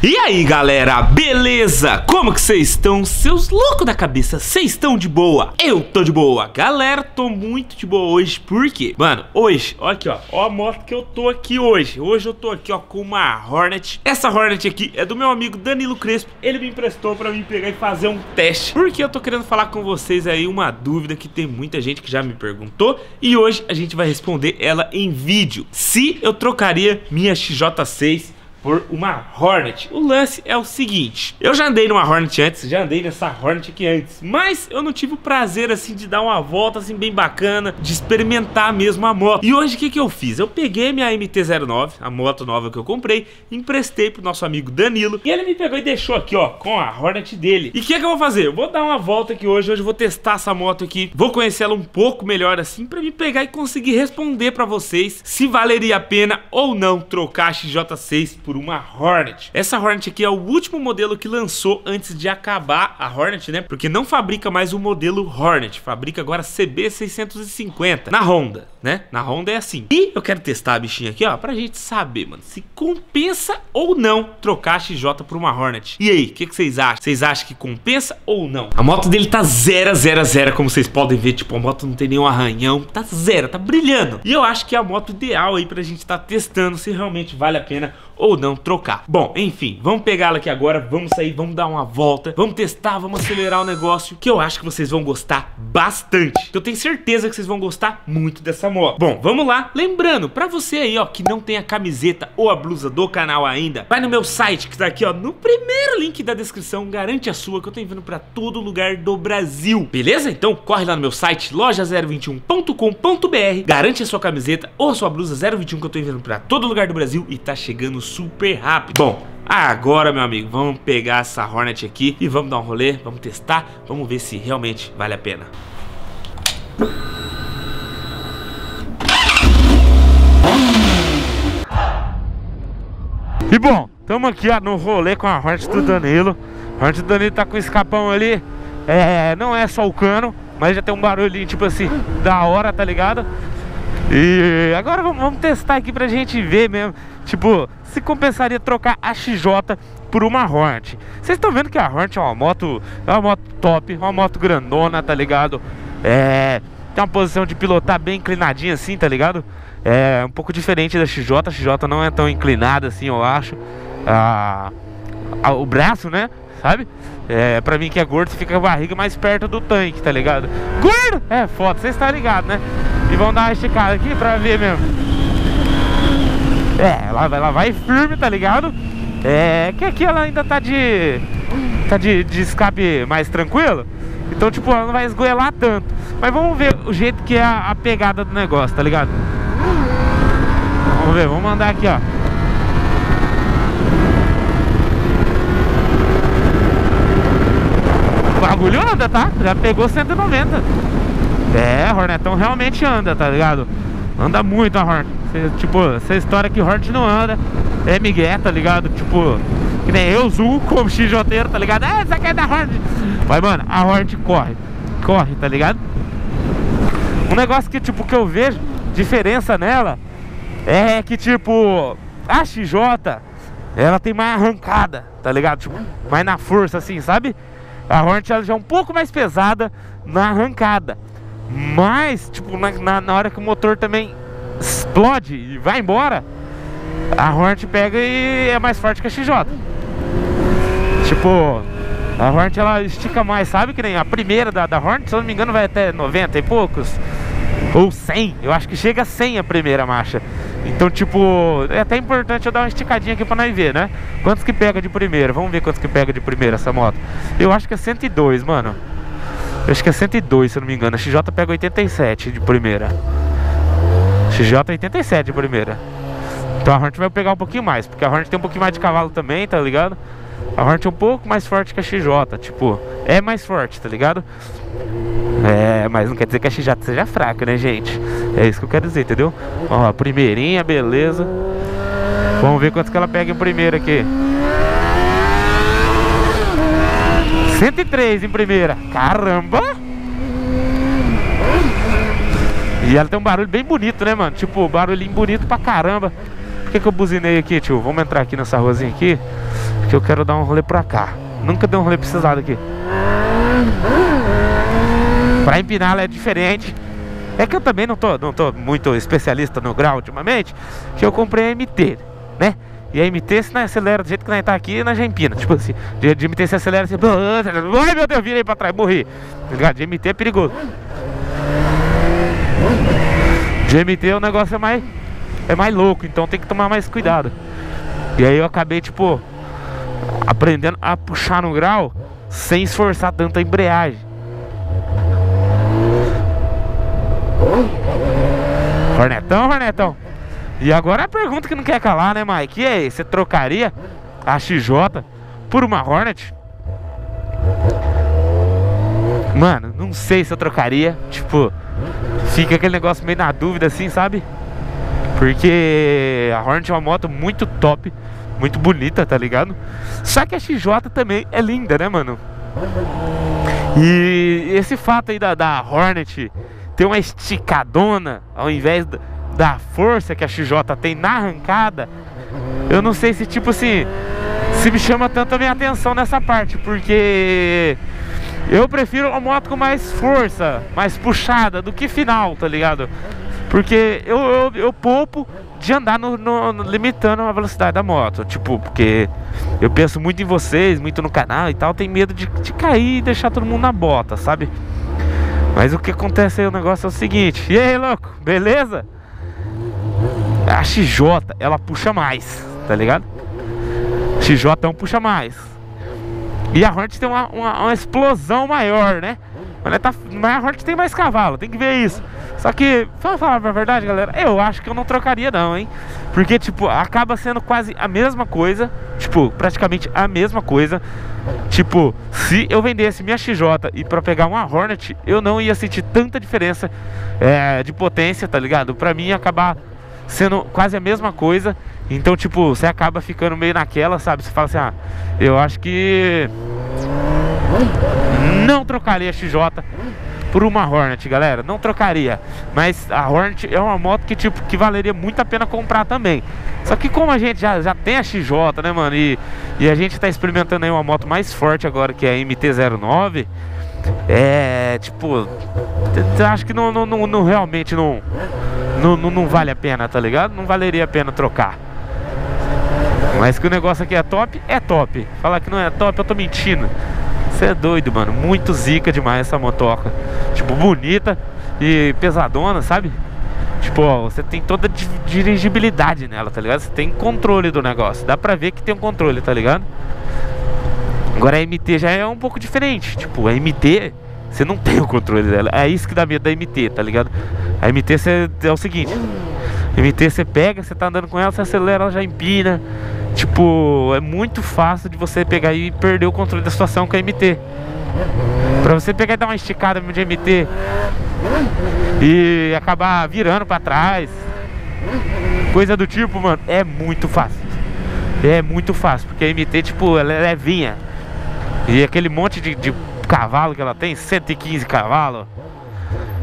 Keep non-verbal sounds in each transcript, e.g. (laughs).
E aí galera, beleza? Como que vocês estão? Seus loucos da cabeça, vocês estão de boa? Eu tô de boa, galera, tô muito de boa hoje, por quê? Mano, hoje, ó aqui ó, ó a moto que eu tô aqui hoje Hoje eu tô aqui ó com uma Hornet Essa Hornet aqui é do meu amigo Danilo Crespo Ele me emprestou pra mim pegar e fazer um teste Porque eu tô querendo falar com vocês aí uma dúvida que tem muita gente que já me perguntou E hoje a gente vai responder ela em vídeo Se eu trocaria minha XJ6 por uma Hornet. O lance é o seguinte, eu já andei numa Hornet antes, já andei nessa Hornet aqui antes, mas eu não tive o prazer assim de dar uma volta assim bem bacana, de experimentar mesmo a moto. E hoje o que que eu fiz? Eu peguei minha MT-09, a moto nova que eu comprei, emprestei pro nosso amigo Danilo, e ele me pegou e deixou aqui ó, com a Hornet dele. E o que que eu vou fazer? Eu vou dar uma volta aqui hoje, hoje eu vou testar essa moto aqui, vou conhecer ela um pouco melhor assim, pra me pegar e conseguir responder pra vocês se valeria a pena ou não trocar a XJ6 por uma Hornet. Essa Hornet aqui é o último modelo que lançou antes de acabar a Hornet, né? Porque não fabrica mais o modelo Hornet, fabrica agora CB650 na Honda, né? Na Honda é assim. E eu quero testar a bichinha aqui, ó, pra gente saber, mano, se compensa ou não trocar a XJ por uma Hornet. E aí, o que, que vocês acham? Vocês acham que compensa ou não? A moto dele tá zero, zero, zero, como vocês podem ver, tipo, a moto não tem nenhum arranhão, tá zero, tá brilhando. E eu acho que é a moto ideal aí pra gente tá testando se realmente vale a pena ou não trocar. Bom, enfim, vamos pegá-la aqui agora, vamos sair, vamos dar uma volta, vamos testar, vamos acelerar o negócio, que eu acho que vocês vão gostar bastante. Eu tenho certeza que vocês vão gostar muito dessa Bom, vamos lá. Lembrando, pra você aí, ó, que não tem a camiseta ou a blusa do canal ainda, vai no meu site, que tá aqui, ó, no primeiro link da descrição, garante a sua, que eu tô enviando pra todo lugar do Brasil. Beleza? Então corre lá no meu site, loja021.com.br, garante a sua camiseta ou a sua blusa 021 que eu tô enviando pra todo lugar do Brasil e tá chegando super rápido. Bom, agora, meu amigo, vamos pegar essa Hornet aqui e vamos dar um rolê, vamos testar, vamos ver se realmente vale a pena. E bom, estamos aqui ó, no rolê com a Hornet do Danilo. A Hornet do Danilo tá com o escapão ali. É, não é só o cano, mas já tem um barulhinho, tipo assim, da hora, tá ligado? E agora vamos, vamos testar aqui pra gente ver mesmo. Tipo, se compensaria trocar a XJ por uma Hornet. Vocês estão vendo que a Hornet é uma moto, é uma moto top, uma moto grandona, tá ligado? É, tem uma posição de pilotar bem inclinadinha assim, tá ligado? É um pouco diferente da XJ, a XJ não é tão inclinada assim, eu acho. Ah, o braço, né? Sabe? É, pra mim que é gordo, fica a barriga mais perto do tanque, tá ligado? Gordo! É foda, vocês estão ligados, né? E vamos dar uma esticada aqui pra ver mesmo. É, ela, ela vai firme, tá ligado? É, que aqui ela ainda tá de... Tá de, de escape mais tranquilo. Então, tipo, ela não vai esgoelar tanto. Mas vamos ver o jeito que é a, a pegada do negócio, tá ligado? Vamos ver, vamos mandar aqui, ó. O bagulho anda, tá? Já pegou 190. É, Hornetão realmente anda, tá ligado? Anda muito a Hornet. Cê, tipo, essa história que Hornet não anda é Miguel, tá ligado? Tipo, que nem eu, Zul, como tá ligado? É, essa aqui é da Hornet. Mas, mano, a Hornet corre. Corre, tá ligado? Um negócio que, tipo, que eu vejo diferença nela é que, tipo, a XJ, ela tem mais arrancada, tá ligado? Tipo, mais na força, assim, sabe? A Hornet ela já é um pouco mais pesada na arrancada. Mas, tipo, na, na, na, hora que o motor também explode e vai embora, a Hornet pega e é mais forte que a XJ. Tipo, a Hornet ela estica mais, sabe? Que nem a primeira da, da Hornet, se eu não me engano, vai até 90 e poucos. Ou 100, eu acho que chega a 100 a primeira marcha. Então, tipo, é até importante eu dar uma esticadinha aqui pra nós ver, né? Quantos que pega de primeira? Vamos ver quantos que pega de primeira essa moto. Eu acho que é 102, mano. Eu acho que é 102, se eu não me engano. A XJ pega 87 de primeira. XJ 87 de primeira. Então a Hornet vai pegar um pouquinho mais, porque a Hornet tem um pouquinho mais de cavalo também, tá ligado? A Hornet é um pouco mais forte que a XJ, tipo, é mais forte, tá ligado? É, mas não quer dizer que a XJ seja fraca, né, gente? É isso que eu quero dizer, entendeu? Ó, primeirinha, beleza. Vamos ver quantos que ela pega em primeira aqui. 103 em primeira. Caramba! E ela tem um barulho bem bonito, né, mano? Tipo, barulhinho bonito pra caramba. Por que, que eu buzinei aqui, tio? Vamos entrar aqui nessa ruazinha aqui, porque eu quero dar um rolê pra cá. Nunca dei um rolê precisado aqui. Pra empinar é diferente. É que eu também não tô, não tô muito especialista no grau ultimamente, que eu comprei a MT, né? E a MT, se não acelera do jeito que nós tá aqui, nós já empina. Tipo assim, de, de MT se acelera assim, ai meu Deus, virei pra trás, morri. Tá? De MT é perigoso. De MT o negócio é mais, é mais louco, então tem que tomar mais cuidado. E aí eu acabei, tipo, aprendendo a puxar no grau sem esforçar tanto a embreagem. Hornetão, Hornetão. E agora a pergunta que não quer calar, né, Mike? E aí, você trocaria a XJ por uma Hornet? Mano, não sei se eu trocaria. Tipo, fica aquele negócio meio na dúvida assim, sabe? Porque a Hornet é uma moto muito top, muito bonita, tá ligado? Só que a XJ também é linda, né, mano? E esse fato aí da, da Hornet ter uma esticadona ao invés da força que a XJ tem na arrancada, eu não sei se tipo assim, se me chama tanto a minha atenção nessa parte, porque eu prefiro uma moto com mais força, mais puxada do que final, tá ligado? Porque eu, eu, eu poupo de andar no, no, no, limitando a velocidade da moto. Tipo, porque eu penso muito em vocês, muito no canal e tal. Tenho medo de, de cair e deixar todo mundo na bota, sabe? Mas o que acontece aí, o negócio é o seguinte E aí, louco, beleza? A XJ, ela puxa mais, tá ligado? XJ é puxa mais E a Hornet tem uma, uma, uma explosão maior, né? Mas, tá, mas a Hornet tem mais cavalo, tem que ver isso Só que, pra falar a verdade, galera Eu acho que eu não trocaria não, hein? Porque, tipo, acaba sendo quase a mesma coisa Tipo, praticamente a mesma coisa Tipo, se eu vendesse minha XJ e para pegar uma Hornet, eu não ia sentir tanta diferença é, de potência, tá ligado? Pra mim acabar sendo quase a mesma coisa. Então, tipo, você acaba ficando meio naquela, sabe? Você fala assim, ah, eu acho que não trocaria a XJ por uma Hornet, galera. Não trocaria. Mas a Hornet é uma moto que, tipo, que valeria muito a pena comprar também. Só que como a gente já, já tem a XJ, né, mano? E, e a gente tá experimentando aí uma moto mais forte agora, que é a MT-09. É, tipo, acho que não, não, não, não realmente não, não, não, vale a pena, tá ligado? Não valeria a pena trocar. Mas que o negócio aqui é top, é top. Falar que não é top, eu tô mentindo. Você é doido, mano. Muito zica demais essa motoca. Tipo, bonita e pesadona, sabe? Tipo, ó, você tem toda dirigibilidade nela, tá ligado? Você tem controle do negócio. Dá pra ver que tem um controle, tá ligado? Agora a MT já é um pouco diferente. Tipo, a MT, você não tem o controle dela. É isso que dá medo da MT, tá ligado? A MT você, é o seguinte: MT você pega, você tá andando com ela, você acelera, ela já empina. Tipo, é muito fácil de você pegar e perder o controle da situação com a MT. Pra você pegar e dar uma esticada de MT e acabar virando pra trás, coisa do tipo, mano, é muito fácil. É muito fácil, porque a MT, tipo, ela é levinha. E aquele monte de, de cavalo que ela tem, 115 cavalos.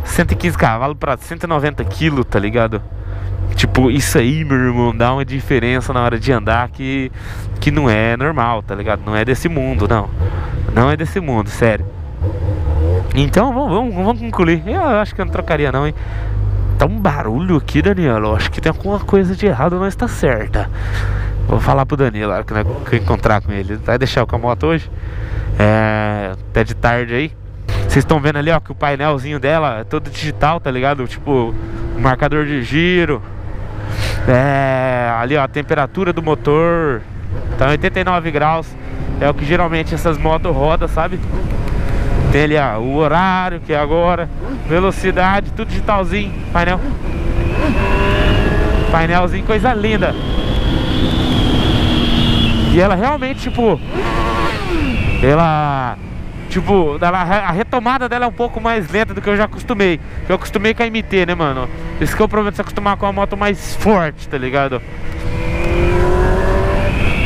115 cavalos pra 190 quilos, tá ligado? Tipo, isso aí, meu irmão, dá uma diferença na hora de andar que, que não é normal, tá ligado? Não é desse mundo, não. Não é desse mundo, sério. Então, vamos, vamos, vamos concluir. Eu acho que eu não trocaria, não, hein? Tá um barulho aqui, Danilo. Eu acho que tem alguma coisa de errado, não está certa. Vou falar pro Danilo, que eu encontrar com ele. Vai deixar com a moto hoje? É. Até de tarde aí. Vocês estão vendo ali, ó, que o painelzinho dela é todo digital, tá ligado? Tipo, marcador de giro, é, ali ó, a temperatura do motor tá 89 graus. É o que geralmente essas motos rodam, sabe? Tem ali ó, o horário que é agora, velocidade, tudo digitalzinho, painel. Painelzinho, coisa linda. E ela realmente, tipo, ela Tipo, a retomada dela é um pouco mais lenta do que eu já acostumei. Eu acostumei com a MT, né, mano? Isso que é o problema de se acostumar com uma moto mais forte, tá ligado?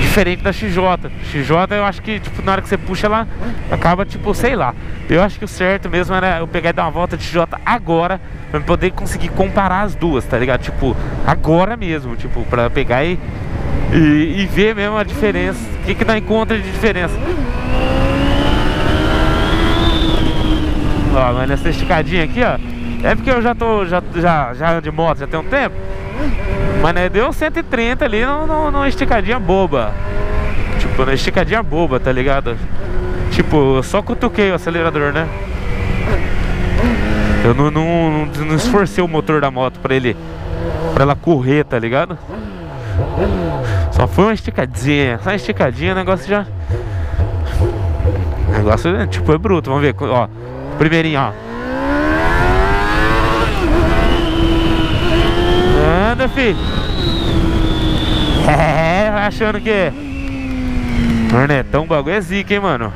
Diferente da XJ. XJ eu acho que, tipo, na hora que você puxa ela acaba, tipo, sei lá. Eu acho que o certo mesmo era eu pegar e dar uma volta de XJ agora pra poder conseguir comparar as duas, tá ligado? Tipo, agora mesmo, tipo, pra pegar e, e, e ver mesmo a diferença. O que que dá em conta de diferença. Ó, mas nessa esticadinha aqui, ó. É porque eu já tô, já, já, já ando de moto, já tem um tempo. Mas né, deu 130 ali numa esticadinha boba. Tipo, na esticadinha boba, tá ligado? Tipo, eu só cutuquei o acelerador, né? Eu não, não, não, não esforcei o motor da moto pra ele Pra ela correr, tá ligado? Só foi uma esticadinha Só uma esticadinha, o negócio já O negócio, tipo, é bruto Vamos ver, ó Primeirinho, ó. Anda, filho. É, achando que Marnetão, o bagulho é zica, hein, mano.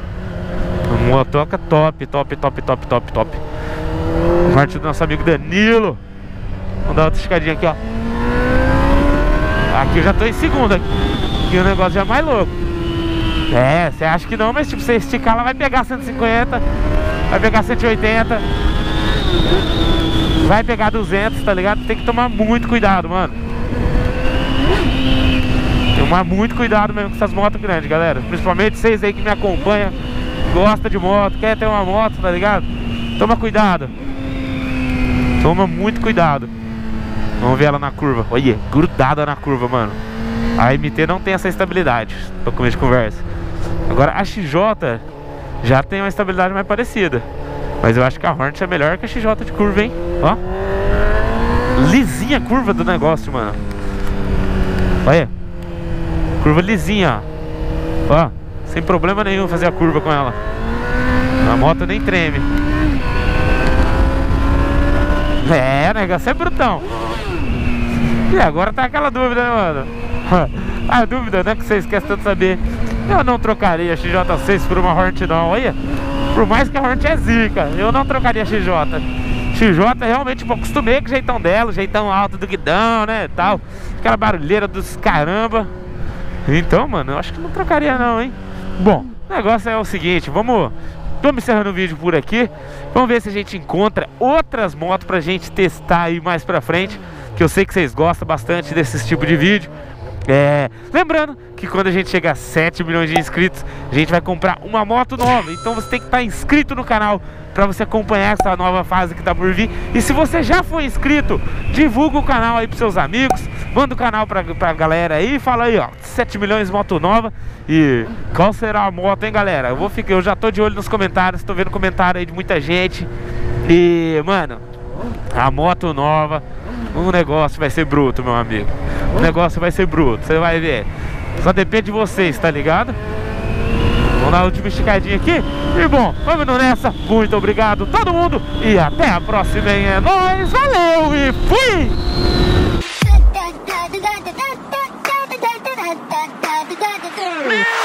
Motoca top, top, top, top, top, top. Parte do nosso amigo Danilo. Vamos dar outra escadinha aqui, ó. Aqui eu já tô em segunda Aqui. O negócio já é mais louco. É, você acha que não, mas tipo, você esticar ela vai pegar 150 Vai pegar 180 Vai pegar 200, tá ligado? Tem que tomar muito cuidado, mano. Tomar muito cuidado mesmo com essas motos grandes, galera. Principalmente vocês aí que me acompanham Gosta de moto, quer ter uma moto, tá ligado? Toma cuidado. Toma muito cuidado. Vamos ver ela na curva. Olha, grudada na curva, mano. A MT não tem essa estabilidade. Tô com medo de conversa. Agora a XJ já tem uma estabilidade mais parecida. Mas eu acho que a Hornet é melhor que a XJ de curva, hein? Ó. Lisinha a curva do negócio, mano. Olha Curva lisinha, ó. Ó Sem problema nenhum fazer a curva com ela. A moto nem treme. É, o negócio é brutão. E agora tá aquela dúvida, né, mano? (laughs) A dúvida, né, que vocês querem tanto saber Eu não trocaria a XJ6 por uma Hornet não, olha Por mais que a Hornet é zica Eu não trocaria a XJ XJ realmente, tipo, acostumei com o jeitão dela, o jeitão alto do guidão, né, tal. Aquela barulheira dos caramba. Então, mano, eu acho que não trocaria não, hein. Bom, o negócio é o seguinte, vamos... Vamos encerrando o vídeo por aqui. Vamos ver se a gente encontra outras motos pra gente testar aí mais pra frente Que eu sei que vocês gostam bastante desse tipo de vídeo é, lembrando que quando a gente chegar a 7 milhões de inscritos, a gente vai comprar uma moto nova. Então você tem que estar inscrito no canal para você acompanhar essa nova fase que está por vir. E se você já foi inscrito, divulga o canal aí para seus amigos, manda o canal para a galera aí, fala aí, ó, 7 milhões de moto nova. E qual será a moto, hein, galera? Eu vou ficar, eu já tô de olho nos comentários, tô vendo comentário aí de muita gente. E, mano, a moto nova, um negócio vai ser bruto, meu amigo. O negócio vai ser bruto, você vai ver. Só depende de vocês, tá ligado? Vamos dar a última esticadinha aqui. E bom, vamos nessa. Muito obrigado todo mundo. E até a próxima, hein? É nóis, valeu e fui! Meu!